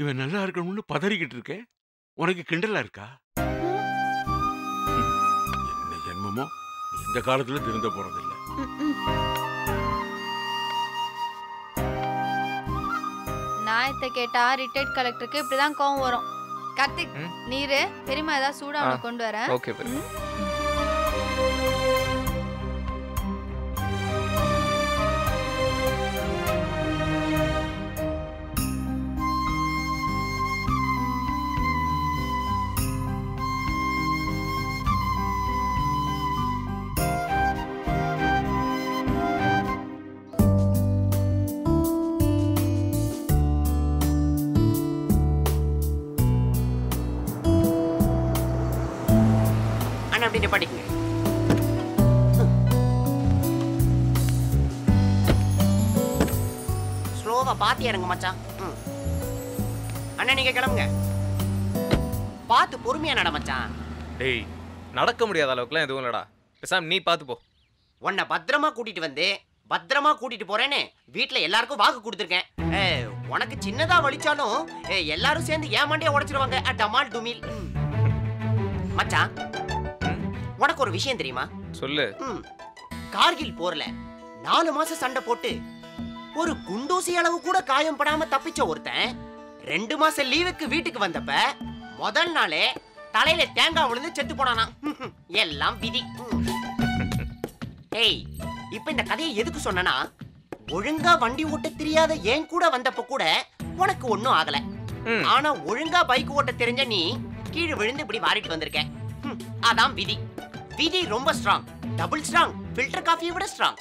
இவன் நல்லா இருக்கணும்னு பதறிக்கிட்டு இருக்க. உனக்கு கிண்டலா இருக்கா? என்ன ஜென்மமோ? எந்த காலத்துல திருந்த போறதில்ல. நியாயத்தை கேட்டா ரிட்டையர்ட் கலெக்டருக்கு இப்படிதான் கோவம் வரும். கார்த்திக்? நீரு பெரியம்மா ஏதாவது சூடா கொண்டு வரேன். ஓகே பெரியமா பாத்து இறங்க மச்சான். ம். அண்ணா நீங்க கிளம்புங்க. பார்த்து பொறுமையா நட மச்சான். டேய் நடக்க முடியாத அளவுக்குலாம் எதுவும் இல்லடா. பேசாம நீ பார்த்து போ. உன்னை பத்திரமா கூட்டிட்டு வந்து பத்திரமா கூட்டிட்டு போறேன்னு வீட்ல எல்லாருக்கும் வாக்கு கொடுத்துருக்கேன். உனக்கு சின்னதா வலிச்சாலும் எல்லாரும் சேர்ந்து ஏமாண்டியா உடைச்சிருவாங்க? டமால் டுமில். மச்சான் உனக்கு ஒரு விஷயம் தெரியுமா? சொல்லு. கார்கில் போர்ல நாலு மாசம் சண்டை போட்டு ஒரு குண்டூசி அளவு கூட காயம் படாம தப்பிச்ச ஒருத்தன் ரெண்டு மாசம் லீவுக்கு வீட்டுக்கு வந்தப்ப முதல் நாளே தலையில தேங்காய் விழுந்து செத்து போனானா எல்லாம் விதி. ஏய் இப்ப இந்த கதையை எதுக்கு சொன்னனா ஒழுங்கா வண்டி ஓட்ட தெரியாத என் கூட வந்தப்ப கூட உனக்கு ஒண்ணும் ஆகல. ஆனா ஒழுங்கா பைக் ஓட்ட தெரிஞ்ச நீ கீழே விழுந்து இப்படி வாரிட்டு வந்திருக்க. அதான் விதி. விதி ரொம்ப ஸ்ட்ராங் டபுள் ஸ்ட்ராங் ஃபில்டர் காஃபியை விட ஸ்ட்ராங்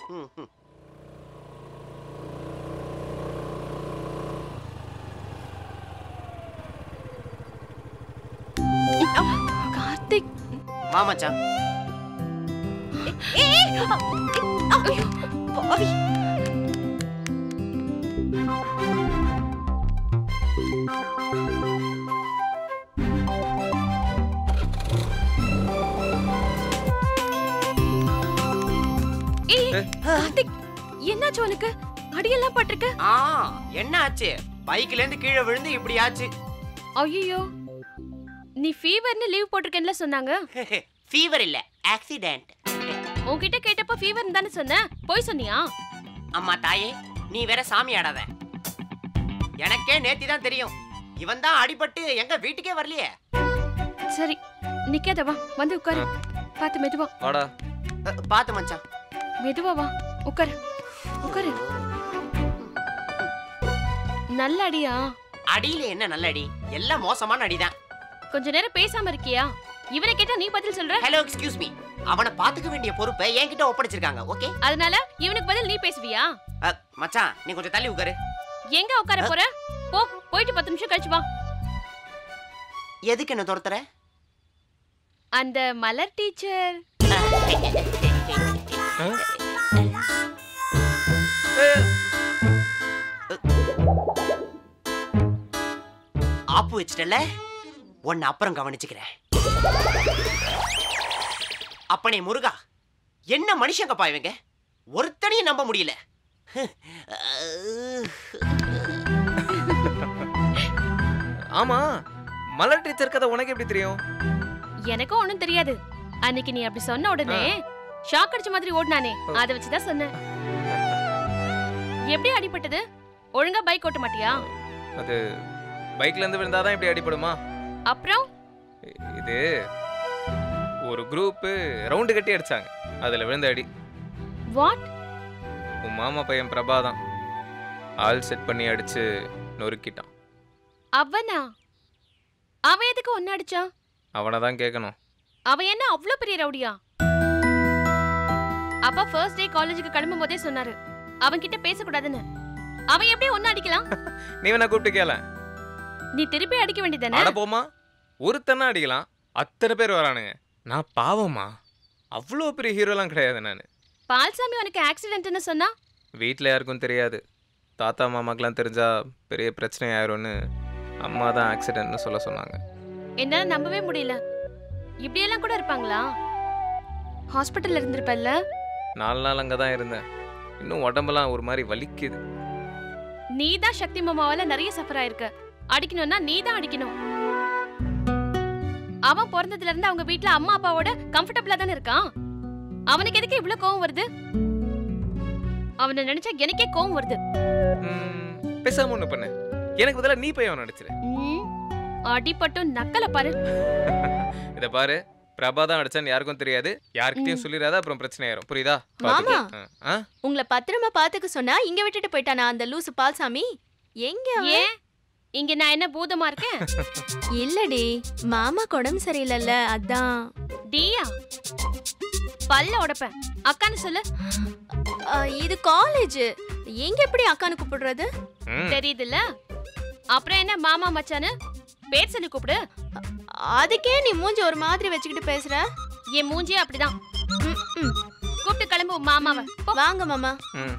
கார்த்திக் வா மச்சான். பாவி. ஏய் கார்த்திக் என்னாச்சு உனக்கு? அடியெல்லாம் பட்டிருக்கு? ஆ என்ன ஆச்சு பைக்ல இருந்து கீழே விழுந்து இப்படி ஆச்சு. ஐயோ நீ ஃபீவர்னு லீவ் போட்டிருக்கேன்ல சொன்னாங்க. ஃபீவர் இல்ல ஆக்சிடென்ட் உன்கிட்ட கேட்டப்ப ஃபீவர் தானே சொன்ன? போய் சொன்னியா? அம்மா தாயே நீ வேற சாமி ஆடாத. எனக்கே நேத்தி தான் தெரியும். இவன் தான் அடிபட்டு எங்க வீட்டுக்கே வரலையே. சரி நிக்காத வா. வந்து உட்காரு. பாத்து மெதுவா. வாடா. பாத்து மச்சான். மெதுவா வா. உட்காரு. உட்காரு. நல்ல அடியா? அடியில என்ன நல்ல அடி? எல்லாம் மோசமான அடிதான். கொஞ்ச நேரம் பேசாம இருக்கியா? இவனை கேட்டா நீ பதில் சொல்ற? ஹலோ எக்ஸ்கியூஸ் மீ அவனை பாத்துக்க வேண்டிய பொறுப்பை என்கிட்ட ஒப்படைச்சிருக்காங்க ஓகே அதனால இவனுக்கு பதில் நீ பேசுவியா? மச்சான் நீ கொஞ்சம் தள்ளி உட்காரு. எங்க உட்கார போற? போ போயிட்டு பத்து நிமிஷம் கழிச்சு வா. எதுக்கு என்ன துரத்துற? அந்த மலர் டீச்சர். ஆப்பு வச்சிட்டல உன்னை அப்புறம் கவனிச்சுக்கிறேன். அப்பனே முருகா என்ன மனுஷங்கப்பா இவங்க? ஒருத்தனையும் நம்ப முடியல. ஆமா மலர் டீச்சர் கதை உனக்கு எப்படி தெரியும்? எனக்கும் ஒண்ணும் தெரியாது. அன்னைக்கு நீ அப்படி சொன்ன உடனே ஷாக் அடிச்ச மாதிரி ஓடுனானே அத வச்சுதான் சொன்னேன். எப்படி அடிபட்டது? ஒழுங்கா பைக் ஓட்ட மாட்டியா? அது பைக்ல இருந்து விழுந்தாதான் இப்படி அடிபடுமா? அப்புறம்? இது ஒரு குரூப்பு ரவுண்டு கட்டி அடிச்சாங்க. அதுல விழுந்த அடி. வாட் உன் மாமா பையன் பிரபாதான் ஆள் செட் பண்ணி அடிச்சு நொறுக்கிட்டான். அவனா? அவன் எதுக்கு ஒன்னு அடிச்சான்? அவனை தான் கேட்கணும் அவன் என்ன அவ்ளோ பெரிய ரவுடியா? அப்பா ஃபர்ஸ்ட் டே காலேஜுக்கு கிளம்பும் போதே சொன்னாரு. அவன் கிட்ட பேசக்கூடாதுன்னு. அவன் எப்படி ஒன்னு அடிக்கலாம்? நீ வேணா கூப்பிட்டு கேள. நீ திருப்பி அடிக்க வேண்டியதானே அட போமா ஒருத்தனா அடிக்கலாம். அத்தனை பேர் வரானுங்க. நான் பாவமா அவ்வளோ பெரிய ஹீரோலாம் கிடையாது நான். பால்சாமி உனக்கு ஆக்சிடென்ட்னு சொன்னா? வீட்டில் யாருக்கும் தெரியாது. தாத்தா மாமாக்கெலாம் தெரிஞ்சா பெரிய பிரச்சனை ஆயிரும்னு அம்மா தான் ஆக்சிடென்ட்னு சொல்ல சொன்னாங்க. என்னால நம்பவே முடியல. இப்படியெல்லாம் கூட இருப்பாங்களா? ஹாஸ்பிட்டல்ல இருந்திருப்பல்ல? நாலு நாள் அங்கே தான் இருந்தேன். இன்னும் உடம்பெல்லாம் ஒரு மாதிரி வலிக்குது. நீ தான் சக்தி மாமாவால நிறைய சஃபர் ஆயிருக்க. அடிக்கணும்னா நீ தான் அடிக்கணும். அவன் பிறந்ததுல இருந்து அவங்க வீட்ல அம்மா அப்பாவோட கம்ஃபர்டபுளா தானே இருக்கான்? அவனுக்கு எதுக்கு இவ்ளோ கோவம் வருது? அவனை நினைச்சா எனக்கே கோவம் வருது. பேசாம ஒண்ணு பண்ணு. எனக்கு பதிலா நீ போய் அவன் நடிச்சிரு ம், அடிபட்டும் நக்கல பாரு. இத பாரு. பிரபா தான் அடிச்சான்னு யாருக்கும் தெரியாது. யார்கிட்டயும் சொல்லிடாத அப்புறம் பிரச்சனை ஆயிரும். புரியுதா? மாமா. உங்களை பத்திரமா பாத்துக்க சொன்னா இங்க விட்டுட்டு போயிட்டானா அந்த லூசு பால்சாமி? எங்க? ஏன்? இங்க நான் என்ன பூதமா இருக்கேன்? இல்லடி மாமா உடம்பு சரியில்லைல்ல அதான். டியா? பல்ல உடைப்பேன். அக்கான்னு சொல்லு. இது காலேஜ். எங்க எப்படி அக்கானு கூப்பிடுறது. தெரியுதுல்ல? அப்புறம் என்ன மாமா மச்சான்னு? பேர் சொல்லி கூப்பிடு. அதுக்கே நீ மூஞ்சி ஒரு மாதிரி வச்சுக்கிட்டு பேசுற? என் மூஞ்சியே அப்படிதான். கூப்பிட்டு கிளம்பு மாமாவை. வாங்க மாமா. ம்.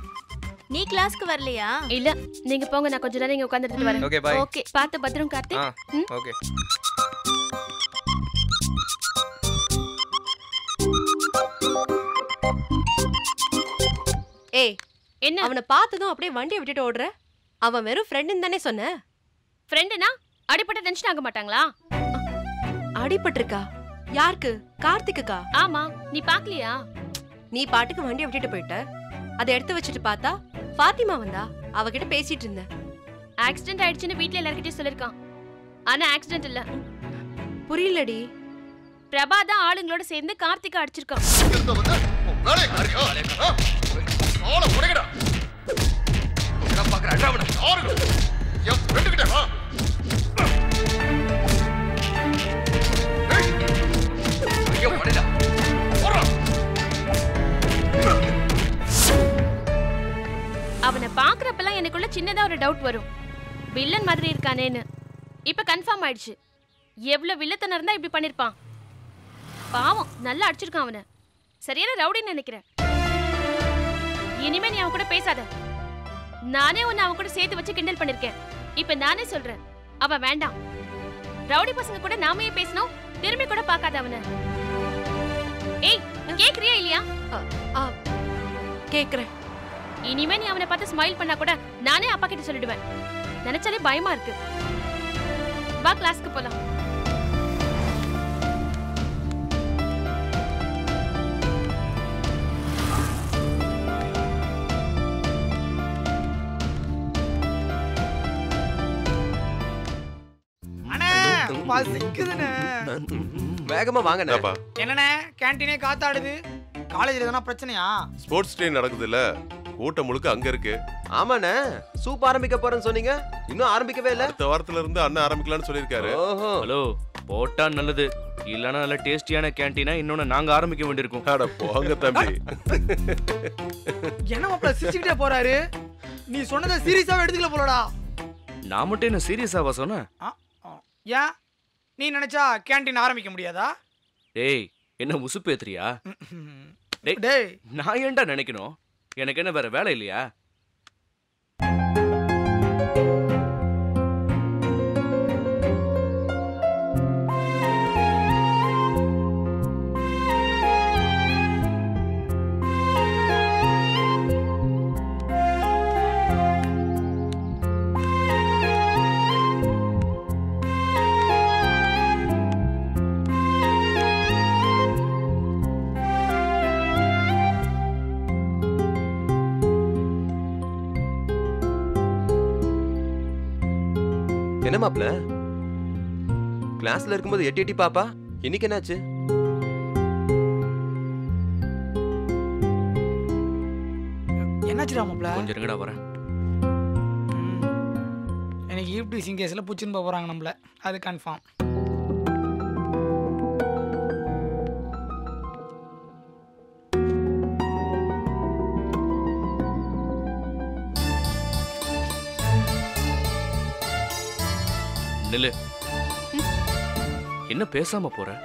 நீ கிளாஸ்க்கு வரலையா? இல்ல நீங்க போங்க நான் கொஞ்ச நேரம் இங்க உட்கார்ந்துட்டு வரேன். ஓகே பாய் ஓகே பார்த்து பத்திரம் கார்த்தி ஆ ம். ஓகே. ஏய் என்ன? அவனை பார்த்ததும் அப்படியே வண்டியை விட்டுட்டு ஓடுற? அவன் வெறும் ஃப்ரெண்டுன்னு தானே சொன்ன? ஃப்ரெண்டுனா அடிப்பட்ட டென்ஷன் ஆக மாட்டாங்களா? அடிபட்டிருக்கா? யாருக்கு? கார்த்திக்குக்கா? ஆமா நீ பாக்கலையா நீ பாட்டுக்கு வண்டியை விட்டுட்டு போயிட்ட. அதை எடுத்து வச்சுட்டு பார்த்தா ஃபாத்திமா வந்தா? அவகிட்ட பேசிட்டு இருந்த ஆக்சிடென்ட் ஆயிடுச்சுன்னு வீட்ல எல்லார்கிட்டயும் சொல்லிருக்கான். ஆனா ஆக்சிடென்ட் இல்ல. புரியலடி. பிரபா தான் ஆளுங்களோட சேர்ந்து கார்த்திகா அடிச்சிருக்கான். ஆயிடுச்சு. எவ்வளவு வில்லத்தனம் இருந்தா இப்படி பண்ணிருப்பான். பாவம் நல்லா அடிச்சிருக்கான் அவனை. சரியான ரவுடின்னு நினைக்கிறேன். இனிமே நீ அவன் கூட பேசாத. நானே உன்னை அவன் கூட சேர்த்து வச்சு கிண்டல் பண்ணிருக்கேன். இப்ப நானே சொல்றேன் அவன் வேண்டாம். ரவுடி பசங்க கூட நாம பேசணும்? திரும்பி கூட பார்க்காத அவனை. ஏய் கேக்குறியா இல்லையா? ஆ கேக்குறேன். இனிமே நீ அவனை பார்த்து ஸ்மைல் பண்ணா கூட நானே அப்பா கிட்ட சொல்லிடுவேன். நினைச்சாலே பயமா இருக்கு. வா கிளாஸ்க்கு போலாம். வேகமா என்னப்பா என்னண்ணே கேன்டீனே காத்தாடுது. காலேஜ்ல எதனா பிரச்சனையா? ஸ்போர்ட்ஸ் டே நடக்குது இல்ல கூட்டம் முழுக்க அங்க இருக்கு. ஆமாண்ணே. சூப் ஆரம்பிக்க போறேன்னு சொன்னீங்க. இன்னும் ஆரம்பிக்கவே இல்ல. அடுத்த வாரத்துல இருந்து அண்ணன் ஆரம்பிக்கலாம்னு சொல்லியிருக்காரு. ஓஹோ. ஹலோ போட்டா நல்லது. இல்லனா நல்ல டேஸ்டியான கேண்டீனா இன்னொன்னு நாங்க ஆரம்பிக்க வேண்டியிருக்கும். அட போங்க தம்பி. என்ன மாப்பிள்ள சிரிச்சுக்கிட்டே போறாரு? நீ சொன்னதை சீரியஸாவே எடுத்துக்கல போலடா. நான் மட்டும் என்ன சீரியஸாவா சொன்னேன்? ஆ, ஆ. ஏன் நீ நினைச்சா கேன்டீன் ஆரம்பிக்க முடியாதா? டேய் என்ன உசுப்பேத்துறியா? டேய். டேய். நான் ஏன்டா நினைக்கணும்? எனக்கு என்ன வேற வேலை இல்லையா? மாப்ள கிளாஸ்ல இருக்கும்போது எட்டி எட்டி பாப்பா? இன்னைக்கு என்னாச்சு? என்னாச்சுடா மாப்பிள்ள கொஞ்சம் இருங்கடா வரேன். எனக்கு யூடியூப் சிங்கேஸில் புச்சுன்னு போக போகிறாங்க நம்மள. அது கன்ஃபார்ம் நில்லு என்ன பேசாம போற?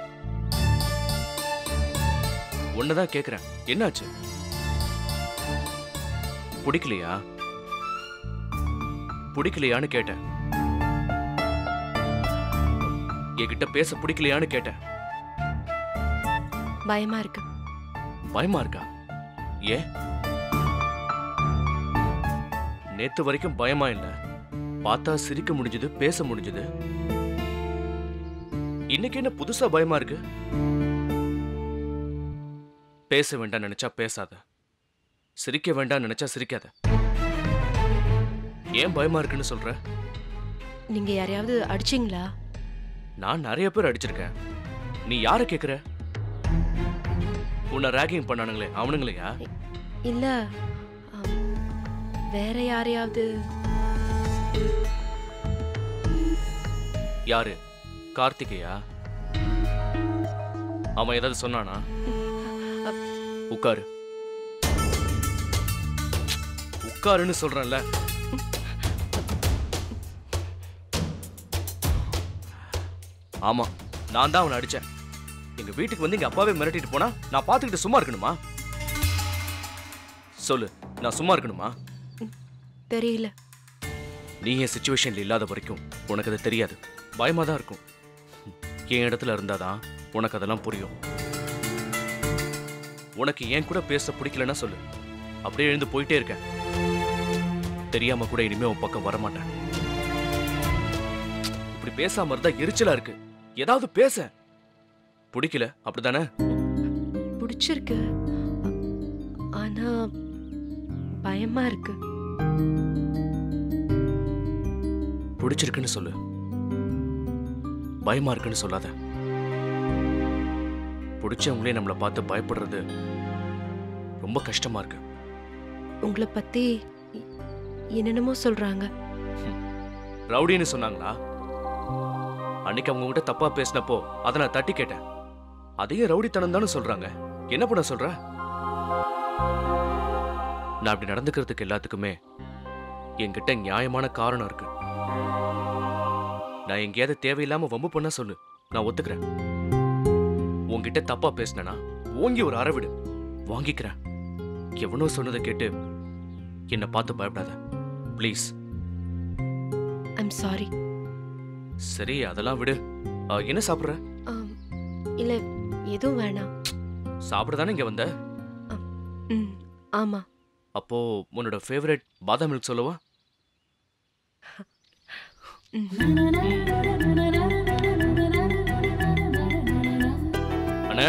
உன்னதான் கேக்குறேன். என்னாச்சு? பிடிக்கலையா? பிடிக்கலையான்னு கேட்டேன். என்கிட்ட பேச பிடிக்கலையான்னு கேட்டேன். பயமா இருக்கு. பயமா இருக்கா? ஏன்? நேத்து வரைக்கும் பயமா இல்ல. பார்த்தா சிரிக்க முடிஞ்சது பேச முடிஞ்சது. இன்னைக்கு என்ன புதுசா பயமா இருக்கு? பேச வேண்டாம் நினைச்சா பேசாத. சிரிக்க வேண்டாம் நினைச்சா சிரிக்காத. ஏன் பயமா இருக்குன்னு சொல்ற? நீங்க யாரையாவது அடிச்சீங்களா? நான் நிறைய பேர் அடிச்சிருக்கேன். நீ யார கேக்குற? உன்னை ரேகிங் பண்ணானுங்களே அவனுங்களையா? இல்ல வேற யாரையாவது யாரு? கார்த்திகையா? அவன் ஏதாவது சொன்னானா? உட்காரு. உட்காருன்னு சொல்றேன்ல. ஆமா நான் தான் அவனை அடிச்சேன். எங்க வீட்டுக்கு வந்து எங்க அப்பாவே மிரட்டிட்டு போனா நான் பார்த்துக்கிட்டு சும்மா இருக்கணுமா? சொல்லு நான் சும்மா இருக்கணுமா? தெரியல. நீ என் சுச்சுவேஷன்ல இல்லாத வரைக்கும் உனக்கு அது தெரியாது. பயமா தான் இருக்கும். என் இடத்துல இருந்தாதான் உனக்கு அதெல்லாம் புரியும். உனக்கு என் கூட பேச பிடிக்கலன்னா சொல்லு. அப்படியே எழுந்து போயிட்டே இருக்கேன். தெரியாம கூட இனிமே உன் பக்கம் வரமாட்டேன். இப்படி பேசாம இருந்தா எரிச்சலா இருக்கு. ஏதாவது பேச. பிடிக்கல? அப்படிதானே பிடிச்சிருக்கு. ஆனா பயமா இருக்கு. பிடிச்சிருக்குன்னு சொல்லு. பயமா இருக்குன்னு சொல்லாத. பிடிச்சவங்களே நம்மளை பார்த்து பயப்படுறது ரொம்ப கஷ்டமா இருக்கு. உங்களை பத்தி என்னென்னமோ சொல்றாங்க. ரவுடின்னு சொன்னாங்களா? அன்னைக்கு அவங்க கிட்ட தப்பா பேசினப்போ அதை நான் தட்டி கேட்டேன். அதையும் ரவுடித்தனம் தானே சொல்றாங்க. என்ன பண்ண சொல்ற? நான் அப்படி நடந்துக்கிறதுக்கு எல்லாத்துக்குமே என்கிட்ட நியாயமான காரணம் இருக்கு. நான் எங்கேயாவது தேவையில்லாம வம்பு பண்ண சொல்லு. நான் ஒத்துக்கிறேன். உன்கிட்ட தப்பா பேசினனா ஓங்கி ஒரு அரவிடு வாங்கிக்கிறேன். எவனோ சொன்னதை கேட்டு என்னை பார்த்து பயப்படாத. ப்ளீஸ் ஐம் சாரி சரி அதெல்லாம் விடு. என்ன சாப்பிடுற? இல்ல எதுவும் வேணாம். சாப்பிட தானே இங்க வந்த? ம் ஆமா. அப்போ உன்னோட ஃபேவரட் பாதாம் மில்க் சொல்லவா? அண்ணே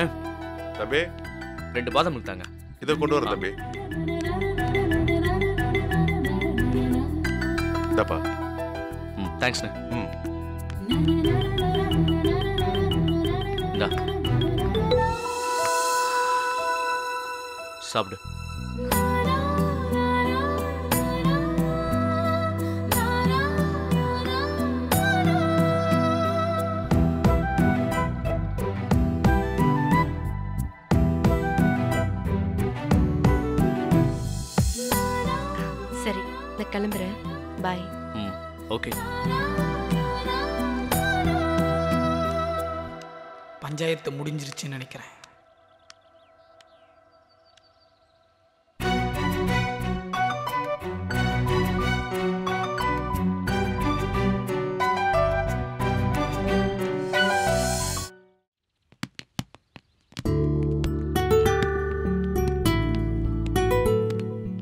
தம்பி. ரெண்டு பாதாம் தாங்க. இதை கொண்டு வர தம்பி. இந்தப்பா. ம் தேங்க்ஸ்ண்ணே ம். இந்தா. சாப்பிடு. கிளம்புறேன். பாய் ம் ஓகே. பஞ்சாயத்து முடிஞ்சிருச்சுன்னு நினைக்கிறேன்.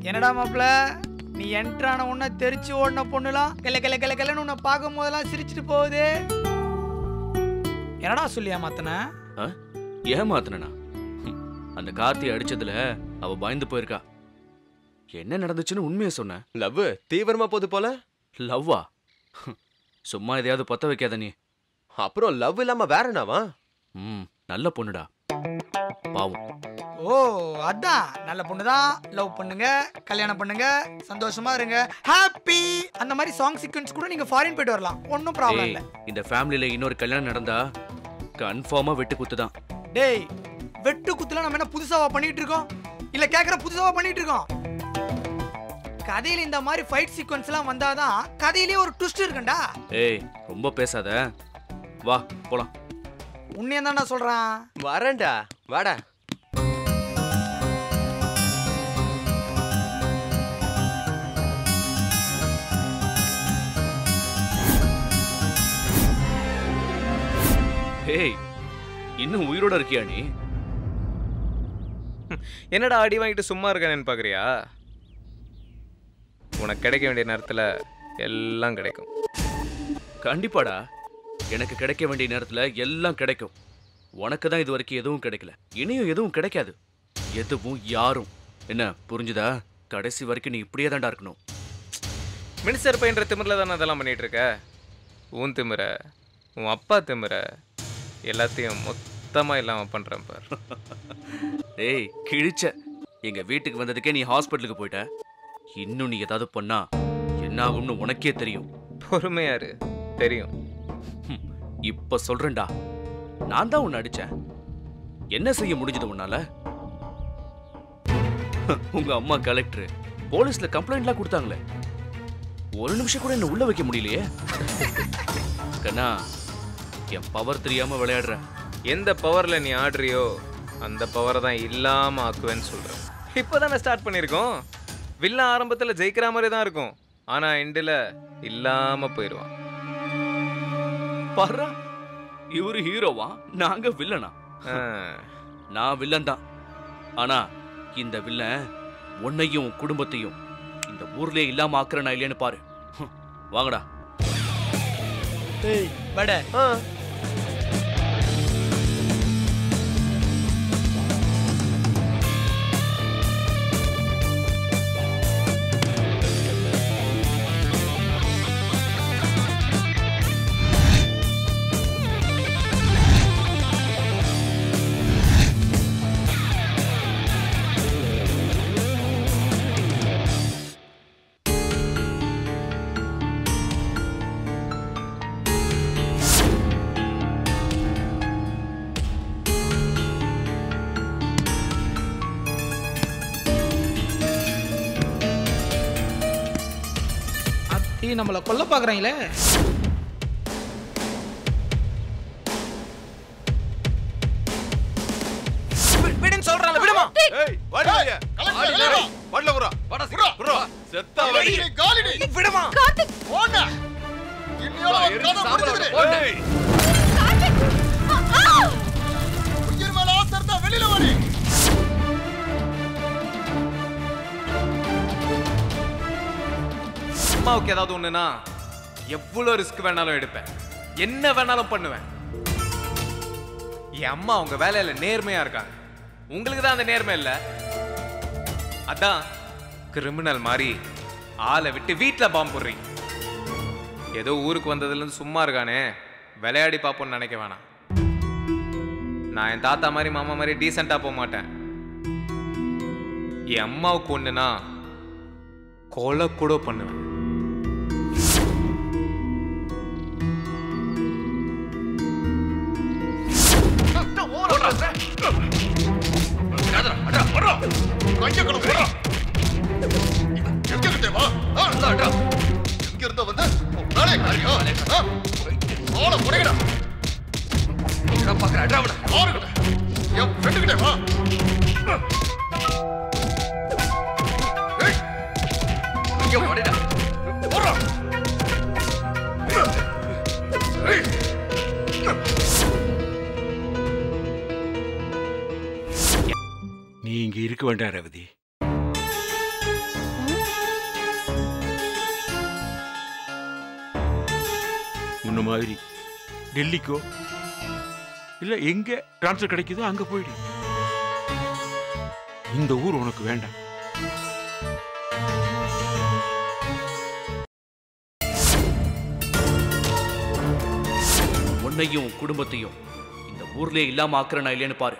என்னடா மாப்ள நீ என்ட்ரான உன்ன தெரிச்சு ஓடின பொண்ணுலாம் கெல்ல கெல்ல கெல்ல கெல்லன்னு உன்னை பார்க்கும் போதெல்லாம் சிரிச்சிட்டு போகுது. என்னடா சொல்லியா மாத்தன ஏமாத்தினா அந்த கார்த்தி அடிச்சதுல அவ பயந்து போயிருக்கா. என்ன நடந்துச்சுன்னு உண்மையை சொன்னேன் லவ் தீவிரமா போகுது போல? லவ்வா? சும்மா எதையாவது பத்த வைக்காத நீ. அப்புறம் லவ் இல்லாம வேற என்னவா? ம் நல்ல பொண்ணுடா. பாவம். ஓ அதான் நல்ல பொண்ணு தான் லவ் பண்ணுங்க. கல்யாணம் பண்ணுங்க. சந்தோஷமா இருங்க. ஹாப்பி அந்த மாதிரி சாங் சீக்வன்ஸ் கூட நீங்க ஃபாரின் போயிட்டு வரலாம். ஒன்றும் ப்ராப்ளம் இல்லை. இந்த ஃபேமிலில இன்னொரு கல்யாணம் நடந்தா கன்ஃபார்மா வெட்டு குத்துதான் டேய் வெட்டு குத்துல நம்ம என்ன புதுசாவா பண்ணிட்டு இருக்கோம்? இல்ல கேக்குற புதுசாவா பண்ணிட்டு இருக்கோம்? கதையில இந்த மாதிரி ஃபைட் சீக்வன்ஸ்லாம் வந்தாதான் கதையிலேயே ஒரு ட்விஸ்ட் இருக்குண்டா. ஏய் ரொம்ப பேசாத. வா போலாம். உன்னையும் தான்டா சொல்றான். வரேன்டா. வாடா. ஏய் இன்னும் உயிரோட இருக்கியா நீ? என்னடா அடி வாங்கிட்டு சும்மா இருக்கானேன்னு பார்க்குறியா உனக்கு கிடைக்க வேண்டிய நேரத்தில் எல்லாம் கிடைக்கும். கண்டிப்பாடா. எனக்கு கிடைக்க வேண்டிய நேரத்துல எல்லாம் கிடைக்கும். உனக்கு தான் இது வரைக்கும் எதுவும் கிடைக்கல. இனியும் எதுவும் கிடைக்காது. எதுவும் யாரும். என்ன புரிஞ்சுதா? கடைசி வரைக்கும் நீ இப்படியே தான்டா இருக்கணும். மினிஸ்டர் பையன்ற திமிரில் தானே அதெல்லாம் பண்ணிட்டு இருக்க? உன் திமிர உன் அப்பா திமிர எல்லாத்தையும் மொத்தமாக இல்லாமல் பண்ணுறேன் பார். ஏய் கிழிச்ச. எங்க வீட்டுக்கு வந்ததுக்கே நீ ஹாஸ்பிட்டலுக்கு போயிட்ட? இன்னும் நீ ஏதாவது பண்ணா என்ன ஆகும்னு உனக்கே தெரியும். பொறுமையாரு தெரியும். இப்ப சொல்றேன்டா. நான் தான் உன்னை அடிச்சேன். என்ன செய்ய முடிஞ்சது உன்னால? உங்க அம்மா கலெக்டர் போலீஸ்ல கம்ப்ளைண்ட்லாம் கொடுத்தாங்களே. ஒரு நிமிஷம் கூட என்ன உள்ள வைக்க முடியலையே. கண்ணா என் பவர் தெரியாம விளையாடுற எந்த பவரில் நீ ஆடுறியோ அந்த பவரை தான் இல்லாமல் ஆக்குவேன்னு சொல்கிறேன் இப்போ தானே ஸ்டார்ட் பண்ணியிருக்கோம். வில்ல ஆரம்பத்தில் ஜெயிக்கிற மாதிரி தான் இருக்கும். ஆனால் எண்டில் இல்லாமல் போயிடுவான். பாரு இவரு ஹீரோவா நாங்க வில்லனா நான் வில்லன் தான். ஆனா இந்த வில்லன் உன்னையும் உன் குடும்பத்தையும் இந்த ஊர்லயே இல்லாம ஆக்குறனா இல்லையான்னு பாரு. வாங்கடா. ஏய் அத்தி நம்மள கொல்ல பாக்குறாங்களே விடுன்னு சொல்றாங்க விடுமா? ஏய் வாடி வெளிய வாடல குறா வாடா சீக்கிரம் குறா செத்தா வாடி. விடுமா. போடா இன்னியோட கதை முடிஞ்சது போடா உயிர் மேல ஆசை இருந்தா வெளியில வாடி. அம்மாவுக்கு ஏதாவது ஒண்ணுனா எவ்வளோ ரிஸ்க் வேணாலும் எடுப்பேன். என்ன வேணாலும் பண்ணுவேன். என் அம்மா அவங்க வேலையில நேர்மையா இருக்காங்க. உங்களுக்கு தான் அந்த நேர்மை இல்ல. அதான் கிரிமினல் மாதிரி ஆளை விட்டு வீட்டில் பாம்பு போடுறீங்க. ஏதோ ஊருக்கு வந்ததுலேருந்து சும்மா இருக்கானே. விளையாடி பார்ப்போன்னு நினைக்க வேணாம். நான் என் தாத்தா மாதிரி மாமா மாதிரி டீசெண்டாக போக மாட்டேன். என் அம்மாவுக்கு ஒண்ணுனா கொலை கூட பண்ணுவேன். பாக்குறேன் அட்ராவட பாருங்கடா என் ஃப்ரெண்ட் கிட்ட வா. வேண்டாம் ரவதி. முன்ன மாதிரி. டெல்லிக்கோ? இல்ல எங்க டிரான்ஸ்ஃபர் கிடைக்குதோ அங்க போயிடு. இந்த ஊர் உனக்கு வேண்டாம். உன்னையும் உன் குடும்பத்தையும் இந்த ஊர்லயே இல்லாம ஆக்குறனா இல்லையான்னு பாரு.